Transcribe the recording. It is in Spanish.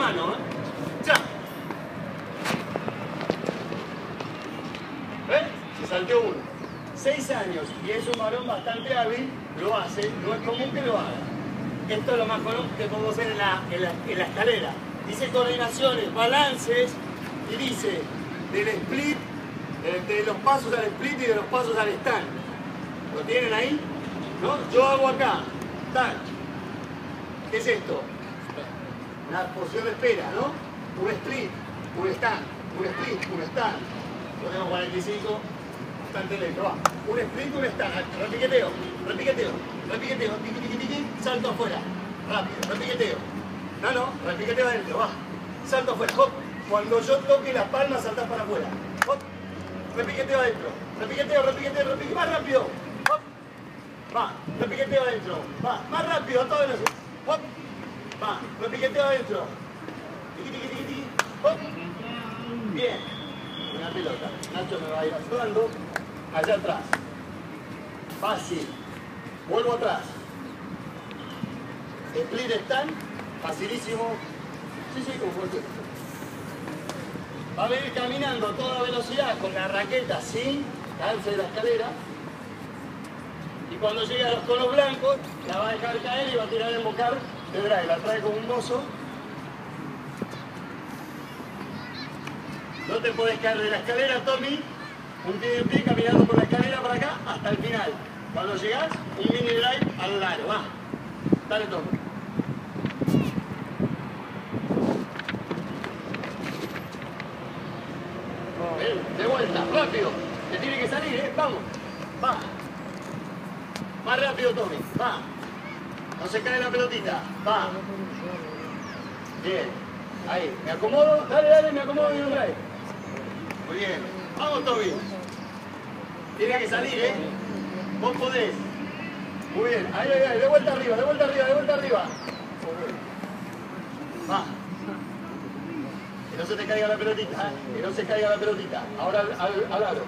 mano, ¿eh? Ya. ¿Ves? Se salteó uno. Seis años y es un varón bastante hábil, lo hace, no es común que lo haga. Esto es lo más común que podemos ver en la, en la, en la escalera. Dice coordinaciones, balances y dice del split, de, los pasos al split y de los pasos al stand. ¿Lo tienen ahí? ¿No? Yo hago acá, tal. ¿Qué es esto? Una porción de espera, ¿no? Un split, un stand, un split, un stand. Yo tengo 45, bastante lento. Un split, un stand, repiqueteo, repiqueteo, repiqueteo, tiqui, tiqui, tiqui, salto afuera, rápido, repiqueteo. No, no, repiqueteo adentro, va. Salto afuera, hop. Cuando yo toque las palmas, saltas para afuera. Hop. Repiqueteo adentro, repiqueteo, repiqueteo, repiqueteo, más rápido. Hop. Va, repiqueteo adentro, va, más rápido, los... Hop. Va, adentro. Tiqui, tiqui, tiqui. Hop. Bien. Una pelota. Nacho me va a ir ayudando. Allá atrás. Fácil. Vuelvo atrás. Split stand. Facilísimo. Sí, sí, como cualquier. Va a venir caminando a toda velocidad con la raqueta sin caerse de la escalera. Y cuando llegue a los conos blancos, la va a dejar caer y va a tirar el bocar de drive. La trae como un mozo. No te puedes caer de la escalera, Tommy. Un pie de pie caminando por la escalera para acá hasta el final. Cuando llegas, un mini drive al lado. Va. Dale, Tommy. De vuelta, rápido. Te tiene que salir, ¿eh? Vamos. Va. Más rápido, Tommy. Va. No se cae la pelotita. Va. Bien. Ahí. Me acomodo. Dale, dale, me acomodo y un drive. Muy bien. Vamos, Tommy. Tiene que salir, ¿eh? Vos podés. Muy bien. Ahí, ahí, ahí. De vuelta arriba, de vuelta arriba, de vuelta arriba. Va. Que no se te caiga la pelotita, ¿eh? Que no se caiga la pelotita. Ahora al, al, al aro.